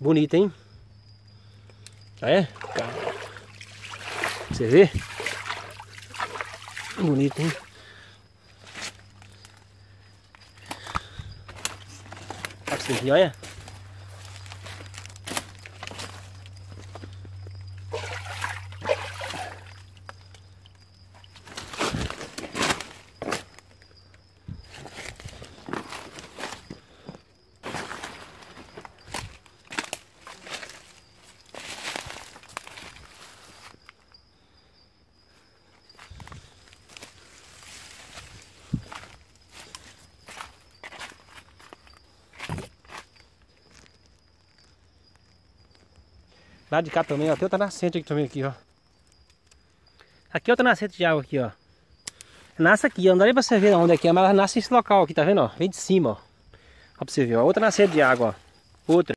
Bonito, hein? É? Você vê? Bonito, hein? Olha. Lá de cá também, ó. Tem outra nascente aqui também, aqui, ó. Aqui é outra nascente de água aqui, ó. Nasce aqui, ó. Não dá nem pra você ver onde é que é, mas ela nasce nesse local aqui, tá vendo, ó? Vem de cima, ó. Ó pra você ver, ó. Outra nascente de água, ó. Outra.